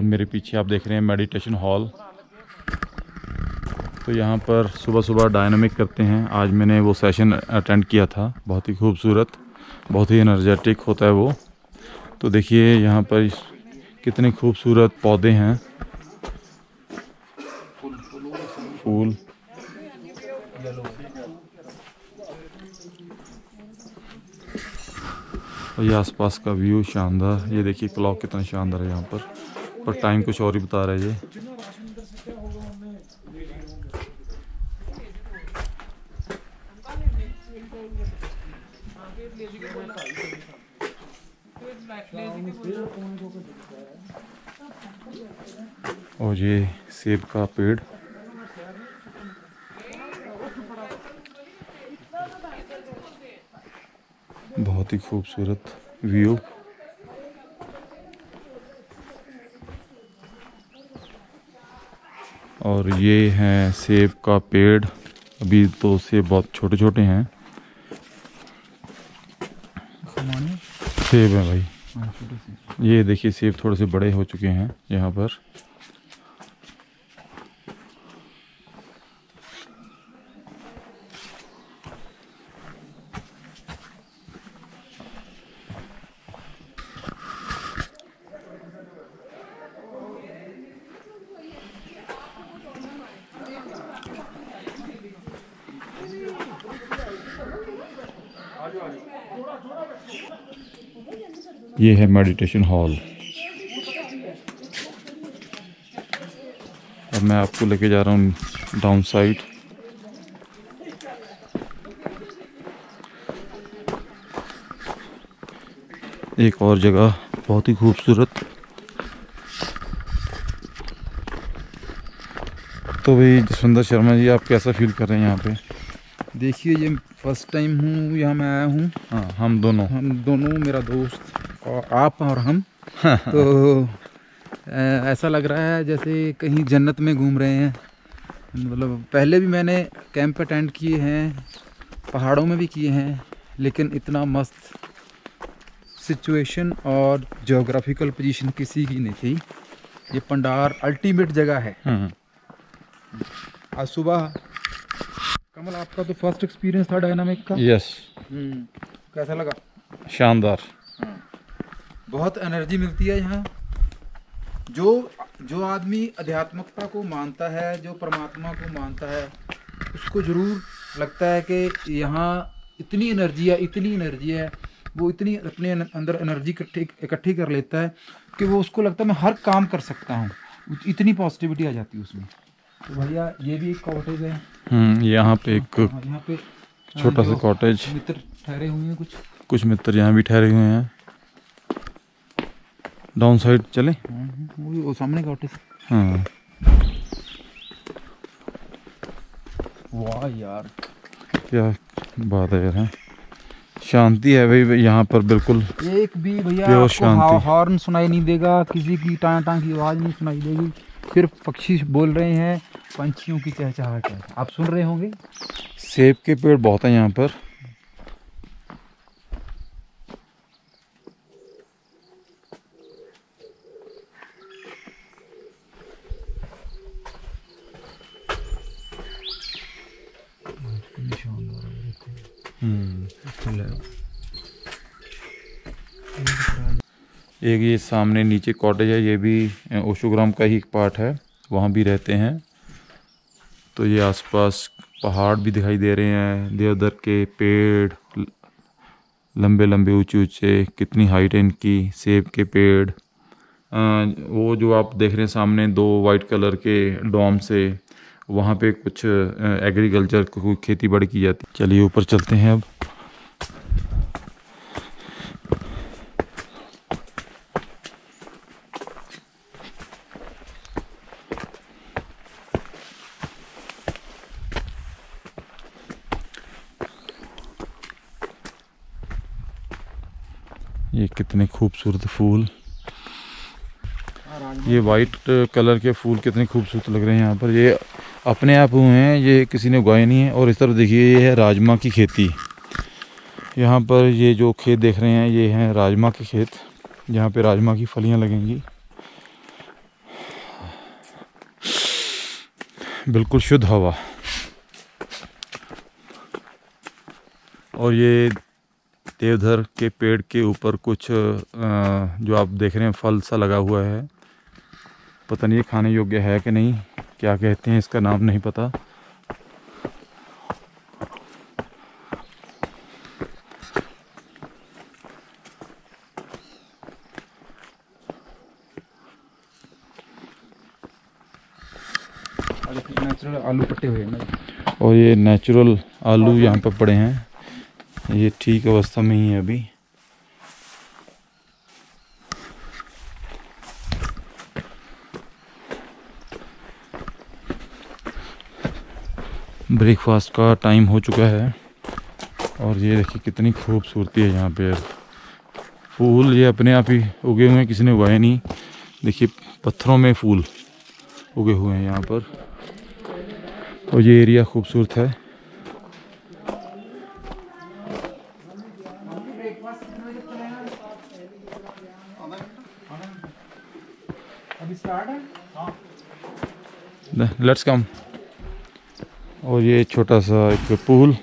मेरे पीछे आप देख रहे हैं मेडिटेशन हॉल। तो यहाँ पर सुबह सुबह डायनामिक करते हैं। आज मैंने वो सेशन अटेंड किया था। बहुत ही खूबसूरत, बहुत ही एनर्जेटिक होता है वो। तो देखिए यहाँ पर कितने खूबसूरत पौधे हैं। फूल। और ये आसपास का व्यू शानदार। ये देखिए, क्लॉक कितना शानदार है यहाँ पर। पर टाइम कुछ और ही बता रहा है ये। और ये सेब का पेड़। बहुत ही खूबसूरत व्यू और ये है सेब का पेड़। अभी तो सेब बहुत छोटे छोटे हैं सेब है भाई। ये देखिए सेब थोड़े से बड़े हो चुके हैं यहाँ पर। ये है मेडिटेशन हॉल अब मैं आपको लेके जा रहा हूँ डाउन साइड एक और जगह, बहुत ही खूबसूरत। तो भाई, जसवंदर शर्मा जी, आप कैसा फील कर रहे हैं यहाँ पे? देखिए ये फ़र्स्ट टाइम हूँ यहाँ मैं आया हूँ। हाँ हम दोनों। हम दोनों मेरा दोस्त और आप और हम। तो ऐसा लग रहा है जैसे कहीं जन्नत में घूम रहे हैं। मतलब पहले भी मैंने कैंप अटेंड किए हैं पहाड़ों में भी किए हैं लेकिन इतना मस्त सिचुएशन और जोग्राफिकल पोजीशन किसी की नहीं थी। ये पंडार अल्टीमेट जगह है। हम्म, आज सुबह कमल आपका तो फ़र्स्ट एक्सपीरियंस था डायनामिक का। यस हम्म, कैसा लगा? शानदार। बहुत एनर्जी मिलती है यहाँ। जो जो आदमी अध्यात्मकता को मानता है जो परमात्मा को मानता है उसको ज़रूर लगता है कि यहाँ इतनी एनर्जी है इतनी एनर्जी है वो इतनी अपने अंदर एनर्जी इकट्ठी इकट्ठी कर लेता है कि वो उसको लगता है मैं हर काम कर सकता हूँ। इतनी पॉजिटिविटी आ जाती है उसमें। भैया ये भी एक कॉटेज है। हम्म, यहाँ पे एक हाँ, यहाँ पे हाँ, छोटा सा कॉटेज मित्र ठहरे हुए हैं कुछ। कुछ मित्र यहाँ भी ठहरे हुए हैं। डाउन साइड चले। हाँ, वो सामने कॉटेज हाँ। वाह यार। क्या बात है यार हैं? शांति है भाई यहाँ पर बिल्कुल। एक भी भैया आपको हॉर्न सुनाई नहीं देगा किसी की टाँ टाँ की आवाज़ नहीं सुनाई देगी। सिर्फ़ पक्षी बोल रहे हैं, पंछियों की चहचहाट है। आप सुन रहे होंगे? सेब के पेड़ बहुत हैं यहाँ पर हम्म, एक ये सामने नीचे कॉटेज है ये भी ओशोग्राम का ही एक पार्ट है वहाँ भी रहते हैं। तो ये आसपास पहाड़ भी दिखाई दे रहे हैं देवदर के पेड़ लंबे लंबे ऊँचे ऊँचे कितनी हाइट है इनकी सेब के पेड़। अ, वो जो आप देख रहे हैं सामने दो वाइट कलर के डॉम से वहाँ पे कुछ एग्रीकल्चर को खेती बाड़ी की जाती चलिए ऊपर चलते हैं अब। ये कितने खूबसूरत फूल। ये वाइट कलर uh, के फूल कितने खूबसूरत लग रहे हैं यहाँ पर। ये अपने आप हुए हैं, ये किसी ने उगाए नहीं है। और इस तरफ़ देखिए, ये है राजमा की खेती। यहाँ पर ये जो खेत देख रहे हैं, ये हैं राजमा के खेत। यहाँ पे राजमा की फलियाँ लगेंगी। बिल्कुल शुद्ध हवा। और ये देवधर के पेड़ के ऊपर कुछ जो आप देख रहे हैं फल सा लगा हुआ है। पता नहीं ये खाने योग्य है कि नहीं क्या कहते हैं इसका नाम नहीं पता। नेचुरल आलू पट्टे हुए हैं और ये नेचुरल आलू यहाँ पर पड़े हैं। ये ठीक अवस्था में ही है अभी। ब्रेकफास्ट का टाइम हो चुका है। और ये देखिए कितनी खूबसूरती है यहाँ पे फूल ये अपने आप ही उगे हुए हैं, किसी ने उगाए नहीं। देखिए पत्थरों में फूल उगे हुए हैं यहाँ पर। और ये एरिया खूबसूरत है। लेट्स कम और ये छोटा सा एक पूल